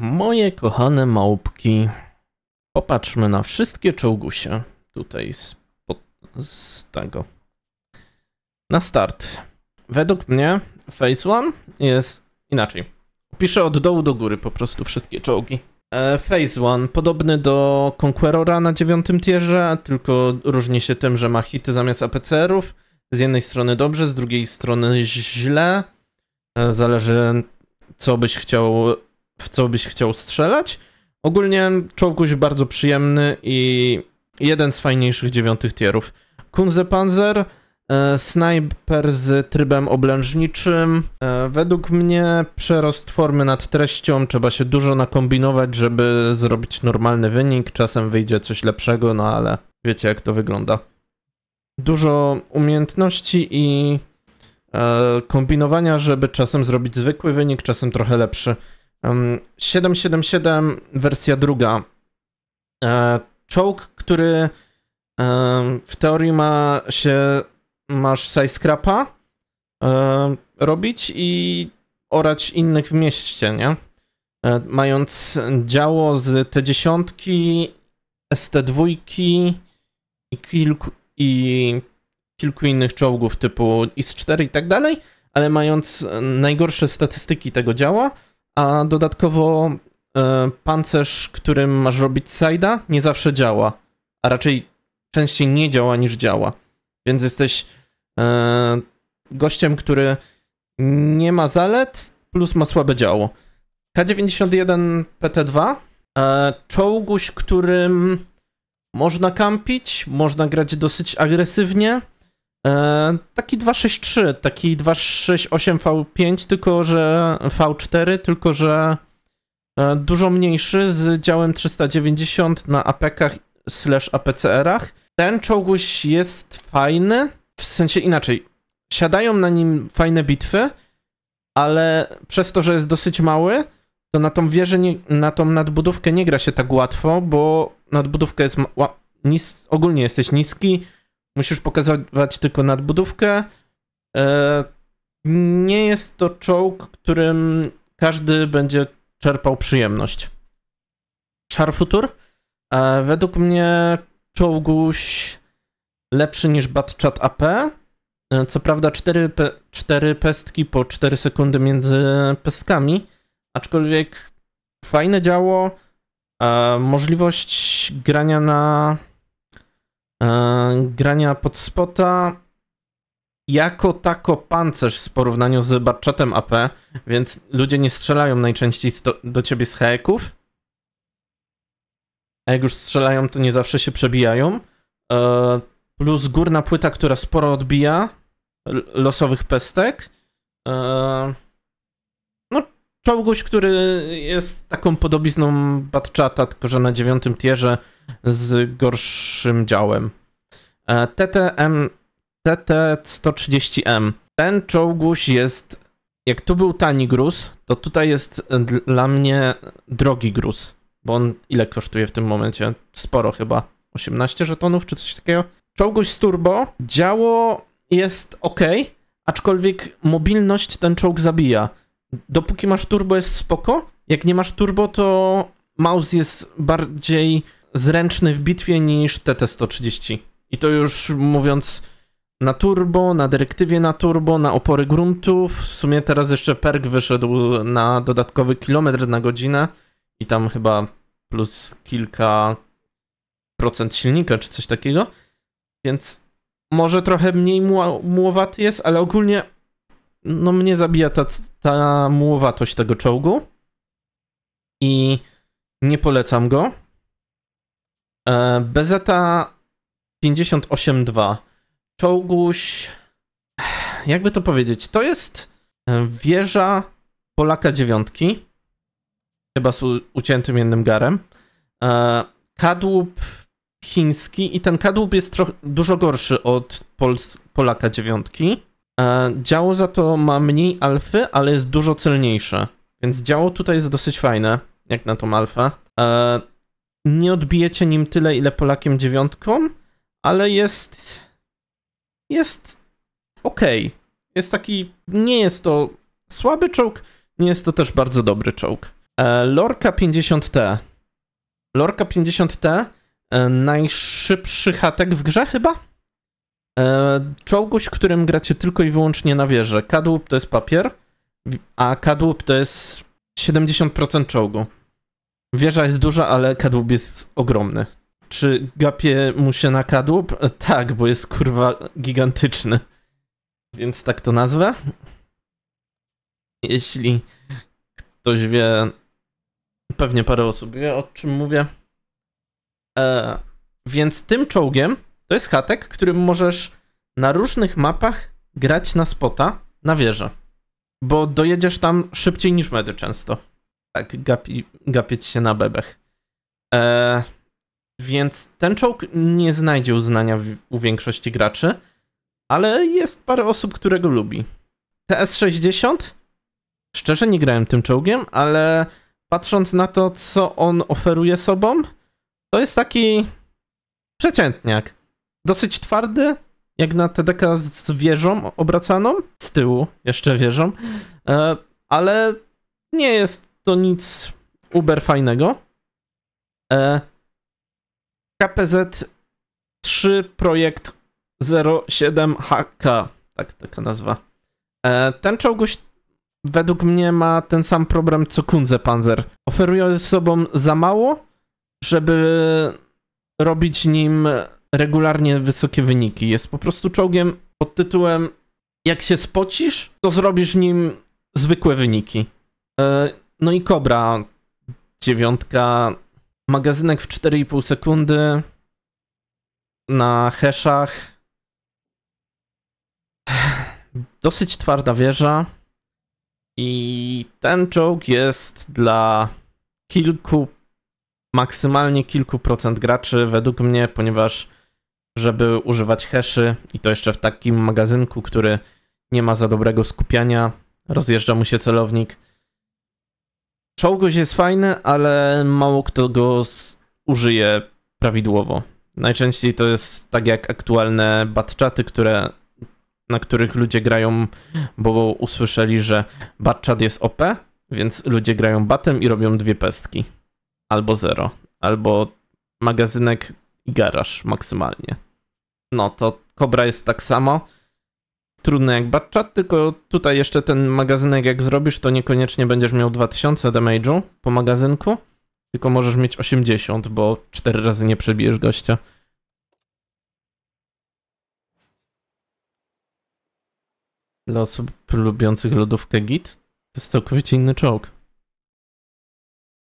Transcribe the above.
Moje kochane małpki, popatrzmy na wszystkie czołgusie tutaj z, z tego. Na start. Według mnie Phase 1 jest inaczej. Piszę od dołu do góry po prostu wszystkie czołgi. E, Phase 1 podobny do Conquerora na dziewiątym tierze, tylko różni się tym, że ma hity zamiast APCR-ów. Z jednej strony dobrze, z drugiej strony źle. E, zależy co byś chciał, w co byś chciał strzelać. Ogólnie czołguś bardzo przyjemny i jeden z fajniejszych dziewiątych tierów. Kunze Panzer, e, snajper z trybem oblężniczym. E, według mnie przerost formy nad treścią, trzeba się dużo nakombinować, żeby zrobić normalny wynik. Czasem wyjdzie coś lepszego, no ale wiecie jak to wygląda. Dużo umiejętności i e, kombinowania, żeby czasem zrobić zwykły wynik, czasem trochę lepszy. 777 wersja druga. E, czołg, który e, w teorii ma się, masz size scrapa e, robić i orać innych w mieście, nie? Mając działo z T10, ST2 i kilku, i kilku innych czołgów typu IS-4 i tak dalej, ale mając najgorsze statystyki tego działa, a dodatkowo e, pancerz, którym masz robić side'a, nie zawsze działa, a raczej częściej nie działa niż działa. Więc jesteś e, gościem, który nie ma zalet, plus ma słabe działo. K91 PT2, e, czołguś, którym można kampić, można grać dosyć agresywnie, E, taki 263, taki 268 V5, tylko że V4, tylko że e, dużo mniejszy z działem 390 na APK slash APCR-ach. Ten czołguś jest fajny, w sensie inaczej. Siadają na nim fajne bitwy, ale przez to, że jest dosyć mały, to na tą wieżę, nie, na tą nadbudówkę nie gra się tak łatwo, bo nadbudówka jest nis, ogólnie jesteś niski, Musisz pokazywać tylko nadbudówkę. E, nie jest to czołg, którym każdy będzie czerpał przyjemność. Charfutur? E, według mnie czołguś lepszy niż Batchat AP. E, co prawda 4, pe 4 pestki po 4 sekundy między pestkami, aczkolwiek fajne działo, możliwość grania na grania pod spota jako tako pancerz w porównaniu z barczatem AP, więc ludzie nie strzelają najczęściej do ciebie z heków. A jak już strzelają, to nie zawsze się przebijają. E, plus górna płyta, która sporo odbija losowych pestek. E, czołguś, który jest taką podobizną Batchata, tylko że na dziewiątym tierze z gorszym działem. E, TTM, TT130M. Ten czołguś jest, jak tu był tani gruz, to tutaj jest dla mnie drogi gruz, bo on ile kosztuje w tym momencie? Sporo chyba. 18 żetonów czy coś takiego. Czołguś z turbo, działo jest ok, aczkolwiek mobilność ten czołg zabija. Dopóki masz turbo jest spoko, jak nie masz turbo to mouse jest bardziej zręczny w bitwie niż TT130. I to już mówiąc na turbo, na dyrektywie na turbo, na opory gruntów. W sumie teraz jeszcze perk wyszedł na dodatkowy kilometr na godzinę i tam chyba plus kilka procent silnika czy coś takiego. Więc może trochę mniej mułowaty jest, ale ogólnie no mnie zabija ta, ta mułowatość tego czołgu. I nie polecam go. E, Bezeta 58.2. Czołguś. Jakby to powiedzieć? To jest e, wieża Polaka dziewiątki. Chyba z uciętym jednym garem. E, kadłub chiński i ten kadłub jest trochę dużo gorszy od Pols Polaka dziewiątki. Działo za to ma mniej alfy, ale jest dużo celniejsze. Więc działo tutaj jest dosyć fajne, jak na tą alfę nie odbijecie nim tyle, ile Polakiem dziewiątką, ale jest. Jest ok. Jest taki. Nie jest to słaby czołg, nie jest to też bardzo dobry czołg. E, Lorka 50T. Lorka 50T, e, najszybszy hatek w grze chyba? E, czołguś, którym gracie tylko i wyłącznie na wieżę. Kadłub to jest papier, a kadłub to jest 70% czołgu. Wieża jest duża, ale kadłub jest ogromny. Czy gapie mu się na kadłub? E, Tak, bo jest kurwa gigantyczny. Więc tak to nazwę. Jeśli ktoś wie, pewnie parę osób wie o czym mówię. E, więc tym czołgiem to jest hatek, którym możesz na różnych mapach grać na spota na wieżę. Bo dojedziesz tam szybciej niż medy często. Tak, gapi, gapieć się na bebech. E, więc ten czołg nie znajdzie uznania w, u większości graczy, ale jest parę osób, które go lubi. TS-60? Szczerze nie grałem tym czołgiem, ale patrząc na to, co on oferuje sobą, to jest taki przeciętniak. Dosyć twardy, jak na TDK z wieżą obracaną, z tyłu jeszcze wieżą, e, ale nie jest to nic uber fajnego. E, KPZ 3 projekt 07HK, tak taka nazwa. E, ten czołguś według mnie ma ten sam problem co Kunze Panzer. Oferuje sobą za mało, żeby robić nim regularnie wysokie wyniki. Jest po prostu czołgiem pod tytułem jak się spocisz, to zrobisz nim zwykłe wyniki. E, No i Kobra, dziewiątka, magazynek w 4,5 sekundy na heszach. Dosyć twarda wieża. I ten czołg jest dla kilku, maksymalnie kilku procent graczy, według mnie, ponieważ żeby używać heszy i to jeszcze w takim magazynku, który nie ma za dobrego skupiania, rozjeżdża mu się celownik. Czołguś jest fajny, ale mało kto go użyje prawidłowo. Najczęściej to jest tak jak aktualne batchaty, które, na których ludzie grają, bo usłyszeli, że batchat jest OP, więc ludzie grają batem i robią dwie pestki. Albo zero. Albo magazynek i garaż maksymalnie. No to Cobra jest tak samo. Trudne jak batchat, tylko tutaj jeszcze ten magazynek jak zrobisz, to niekoniecznie będziesz miał 2000 damage'u po magazynku, tylko możesz mieć 80, bo 4 razy nie przebijesz gościa. Dla osób lubiących lodówkę git, to jest całkowicie inny czołg.